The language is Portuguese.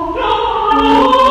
não!